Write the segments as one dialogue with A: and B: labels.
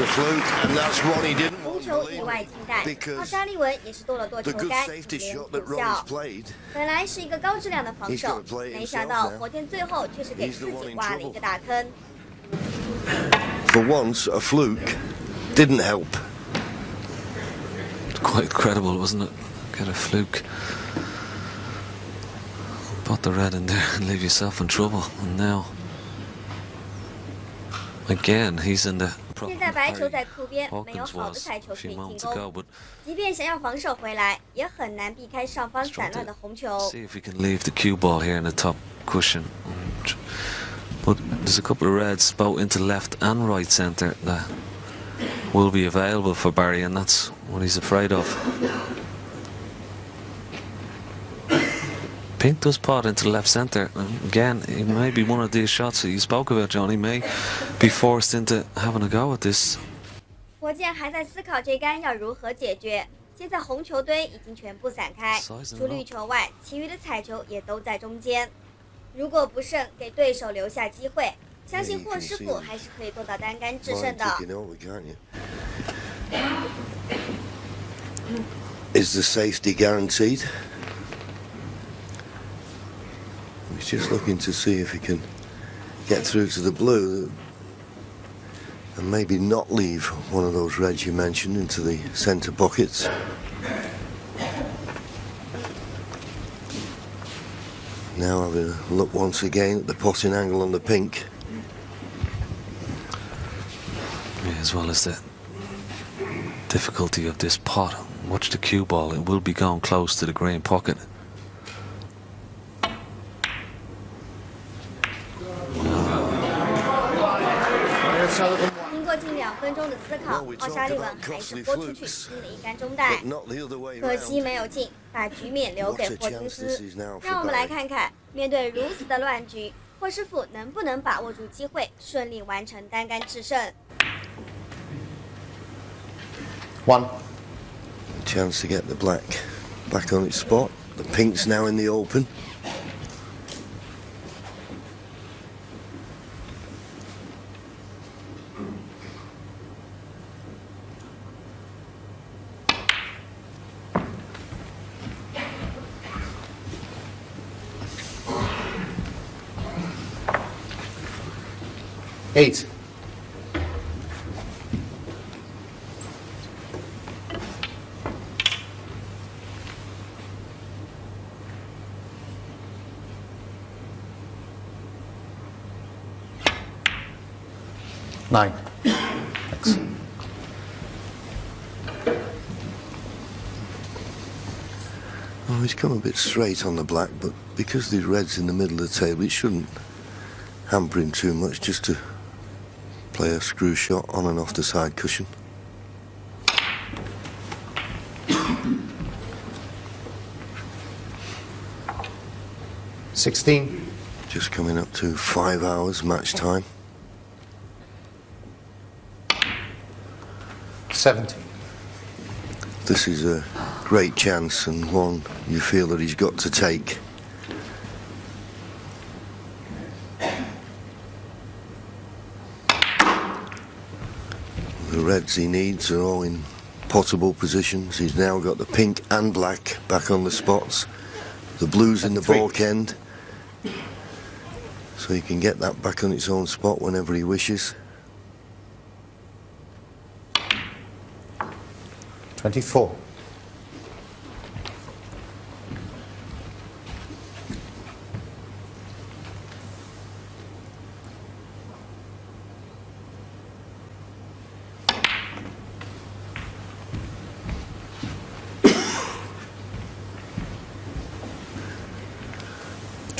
A: a fluke, and that's one he didn't
B: 红
A: want
B: 球
A: to
B: 意外
A: believe
B: 进蛋，奥
A: because
B: 沙利文也是多了多
A: the
B: 球
A: good
B: 杆，
A: safety
B: 连
A: shot
B: 补
A: that Ron's
B: 效。
A: played.
B: 本来是一个高质量的防
A: He's
B: 守
A: gotta，play it
B: 没想
A: himself
B: 到
A: now.
B: 火箭最后却是给
A: He's the
B: 自
A: one
B: 己
A: in
B: 挖了
A: trouble.
B: 一个大坑。
A: For once, a fluke didn't help.
C: Quite incredible, wasn't it? Get a fluke. Put the red in there and leave yourself in trouble. And now, again, he's in the.
B: 现在白球在库边，没有
C: Hawkins
B: 好的
C: was
B: 彩球
C: a
B: 可以
C: few
B: 进
C: moments ago,
B: 攻，
C: but
B: 即便想要防守回来，也很难避开上方
C: he's
B: 散
C: trying
B: 乱的
C: to
B: 红球。
C: see if he can leave the cue ball here in the top cushion. And- But there's a couple of reds both into left and right centre that will be available for Barry, and that's what he's afraid of. Pink does pot into the left centre. And again, it may be one of these shots that you spoke about, Johnny, may be forced into having a go at this.
B: 火箭还在思考这杆要如何解决。现在红球堆已经全部散开，
C: Size
B: 除绿球外，其余的彩球也都在中间。如果不慎给对手留下机会，相信霍师傅还是可以做到单杆制
A: Mind
B: 胜的。
A: ticking over, can't you? Is the safety guaranteed? Just looking to see if he can get through to the blue and maybe not leave one of those reds you mentioned into the centre pockets. Now having a look once again at the potting angle on the pink.
C: Yeah, as well as the difficulty of this pot. Watch the cue ball, it will be going close to the green pocket.
B: 还是拨出去，拼了一杆中
A: 袋，
B: 可惜没有进，把局面留给霍金斯。让我们来看看，面对如此的乱局，霍师傅能不能把握住机会，顺利完成单杆制胜
D: ？One
A: chance to get the black back on its spot. The pink's now in the open.
D: Eight. Nine. Thanks.
A: Oh, he's come a bit straight on the black, but because the red's in the middle of the table, it shouldn't hamper him too much just to play a screw shot on and off the side cushion.
D: Sixteen.
A: Just coming up to five hours match time.
D: Seventeen.
A: This is a great chance and one you feel that he's got to take. Reds he needs are all in potable positions. He's now got the pink and black back on the spots. The blues in the
D: Three.
A: balk end. So he can get that back on its own spot whenever he wishes.
D: Twenty-four.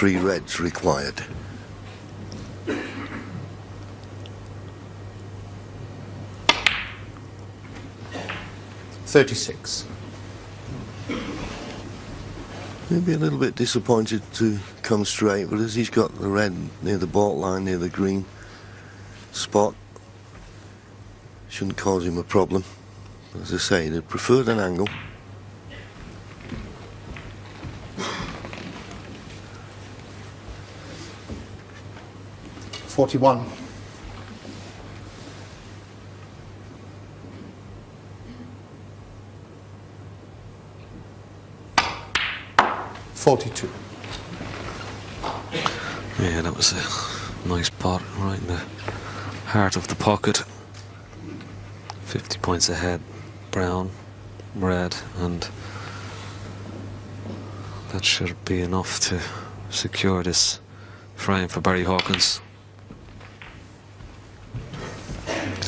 A: three reds required.
D: Thirty-six.
A: He'll be a little bit disappointed to come straight, but as he's got the red near the baulk line, near the green spot, shouldn't cause him a problem. As I say, they'd preferred an angle.
D: Forty-one. Forty-two.
C: Yeah, that was a nice pot right in the heart of the pocket. 50 points ahead. Brown, red, and that should be enough to secure this frame for Barry Hawkins.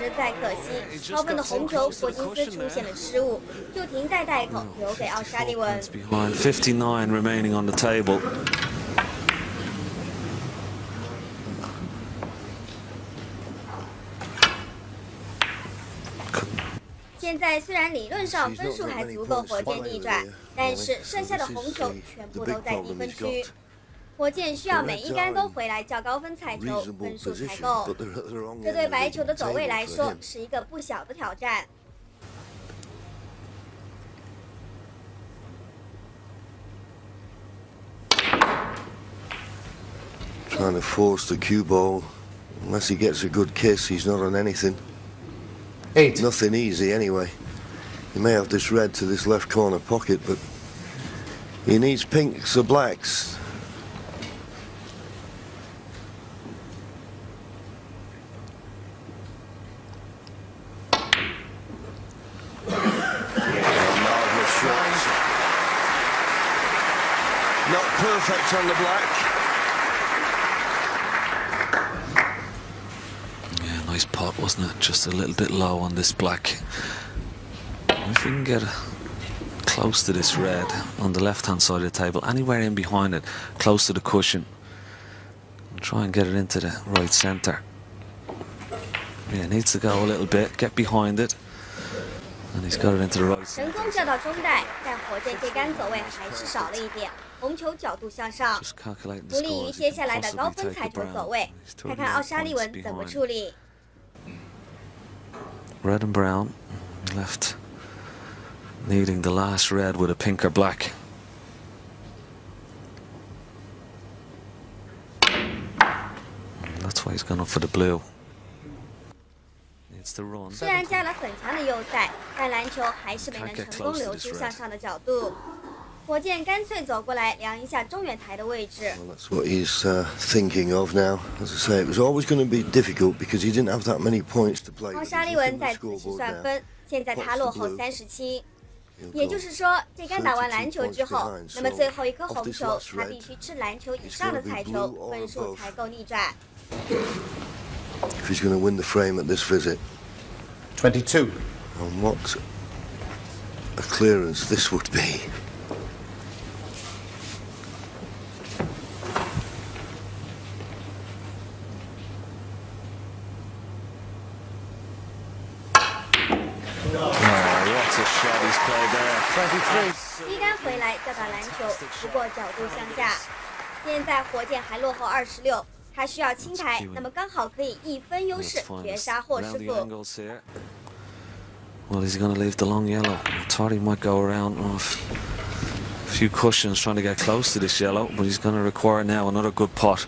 B: 实在可惜，超分的红球，霍金斯出现了失误，就停在袋口，留给奥沙利文。
C: 59 remaining on the table.
B: 现在虽然理论上分数还足够火箭逆转，但是剩下的红球全部都在低分区。火箭需要每一杆都回来较高分彩球，
A: Reasonable
B: 分数才
A: position,
B: 够
A: but。they're at the wrong
B: 这
A: end
B: 对
A: of
B: 白
A: the
B: 球的走位
A: table
B: 来
A: for
B: 说
A: him.
B: 是一个不小的挑战。
A: Trying to force the cue ball. Unless he gets a good kiss, he's not on anything.
D: Eight.
A: Nothing easy anyway. He may have this red to this left corner pocket, but he needs pinks or blacks. Not on the black.
C: Yeah, nice pot, wasn't it? Just a little bit low on this black. If we can get close to this red on the left hand side of the table, anywhere in behind it, close to the cushion, and try and get it into the right centre. Yeah, needs to go a little bit, get behind it, and he's got it into the right
B: 红球角度向上，不利于接下来的高分彩球走位。看看奥沙利文怎么处理。
C: Red and brown, left needing the last red with a pink or black. That's why he's gone up for the blue. Needs to run.
B: 虽然加了很强的优赛，但篮球还是没能成功留出向上的角度。火箭干脆走过来量一下中远台的位置。
A: Well, that's what he's uh, thinking of now. As I say, it was always going to be difficult because he didn't have that many points to play.
B: 奥沙利文在此
A: 时
B: 算分，现在他落后三十七。也就是说，这杆打完篮球之后，那么最后一颗红球，他必须吃篮球以上的彩球，分数才够逆转。
A: She's going to win the frame at this visit.
D: Twenty-two.
A: And what a clearance this would be.
B: 一杆回来叫到篮球，不过角度向下。现在火箭还落后二十六，他需要清台，那么刚好可以一分优
C: Let's
B: 势
C: find
B: 绝
C: this
B: 杀霍师
C: round the
B: 傅。
C: angles here. Well, he's going to leave the long yellow. I thought he might go around off a few cushions trying to get close to this yellow, but he's going to require now another good pot.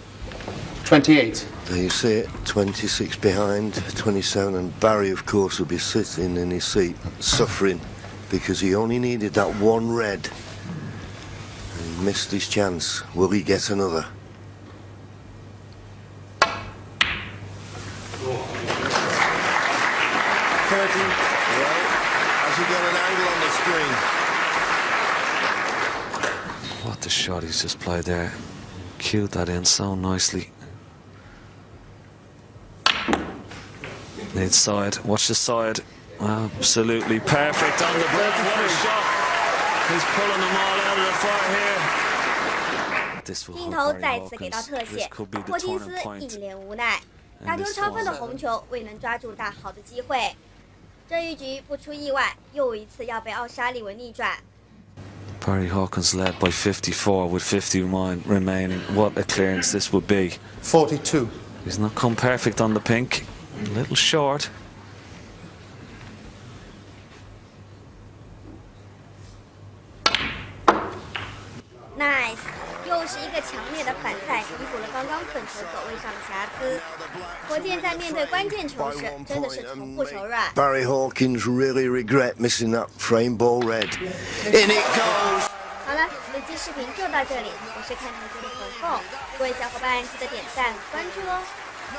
D: Twenty-eight.
A: There you see it, 26 behind, 27, and Barry, of course, will be sitting in his seat, suffering, because he only needed that one red. And he missed his chance. Will he get another?
D: Thirty.
A: Well, has he got an angle on the screen?
C: What the shot he's just played there. Killed that in so nicely. Inside, watch the side. Absolutely perfect on the break. What a shot! He's pulling them all out of the fire here. This will
B: 镜
C: help
B: 头
C: Barry
B: 再次给到
C: Hawkins.
B: 特
C: This
B: 写，
C: could be the
B: 霍金斯
C: turning
B: 一
C: point.
B: 脸无奈，打丢超分的红球未能抓住大好的机会。这一局不出意外，又一次要被奥沙利文逆转。
C: Barry Hawkins led by 54 with 50 remi- remaining. What a clearance this would be.
D: 42.
C: He's not come perfect on the pink. A little short.
A: Barry Hawkins really regret missing that frame ball red. In it goes.
B: 好了，本期视频就到这里。我是看球节的冯冯，各位小伙伴记得点赞关注哦。
A: No.